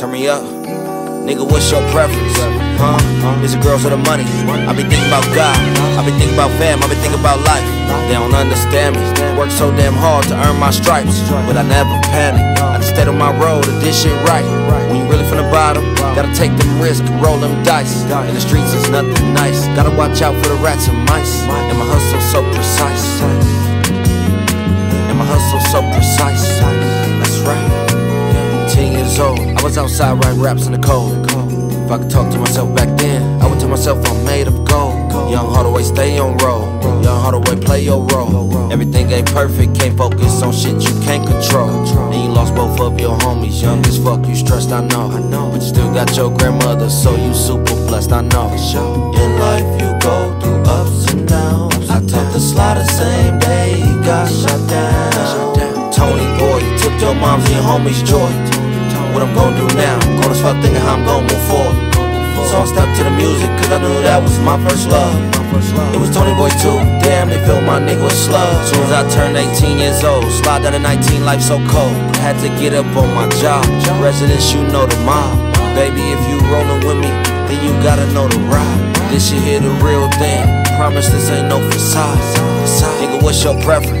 Turn me up. Nigga, what's your preference? Huh? Is it girls or the money? I be thinking about God. I be thinking about fam. I be thinking about life. They don't understand me. Work so damn hard to earn my stripes, but I never panic. I just stayed on my road and did shit right. When you really from the bottom, gotta take them risks, roll them dice. In the streets, it's nothing nice. Gotta watch out for the rats and mice. And my hustle so precise. Old, I was outside writing raps in the cold. If I could talk to myself back then, I would tell myself I'm made of gold. Young Hardaway, stay on roll. Young Hardaway, play your role. Everything ain't perfect, can't focus on shit you can't control. And you lost both of your homies, young as fuck, you stressed, I know. But you still got your grandmother, so you super blessed, I know. In life, you go through ups and downs. I took the slide the same day got shut down. Tony boy, you took your mom's and homies' joy. What I'm gonna do now? Cold as fuck thinking how I'm gonna move forward. So I stuck to the music, cause I knew that was my first love. It was Tony Boy too, damn, they feel my nigga slug. Soon as I turned 18 years old, slide down to 19, life so cold. Had to get up on my job. Residents, you know the mob. Baby, if you rollin' with me, then you gotta know the ride. This shit here the real thing. Promise this ain't no facade. Nigga, what's your preference?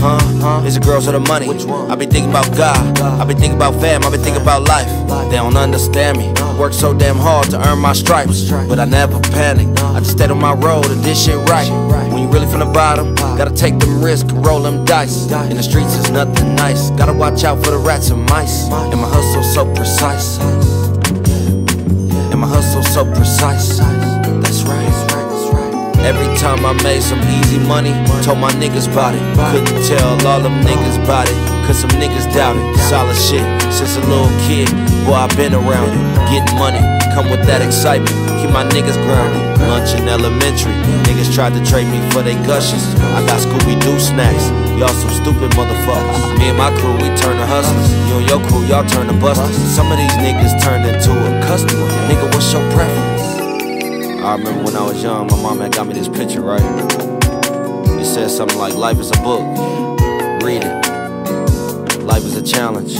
Huh? Is it girls or the money? I be thinking about God. I be thinking about fam. I be thinking about life. They don't understand me. Work so damn hard to earn my stripes, but I never panic. I just stayed on my road and did shit right. When you really from the bottom, gotta take them risks, and roll them dice. In the streets, it's nothing nice. Gotta watch out for the rats and mice. And my hustle so precise. And my hustle so precise. Every time I made some easy money, told my niggas about it. Couldn't tell all them niggas about it, cause some niggas doubted. Solid shit since a little kid. Boy, I been around it. Getting money, come with that excitement. Keep my niggas grounded. Lunch in elementary, niggas tried to trade me for they Gushers. I got Scooby Doo snacks. Y'all some stupid motherfuckers. Me and my crew, we turn to hustlers. You and your crew, y'all turn to busters. Some of these niggas turned into a customer. Nigga, what's your preference? I remember when I was young, my mom had got me this picture, right? It said something like, Life is a book. Read it. Life is a challenge.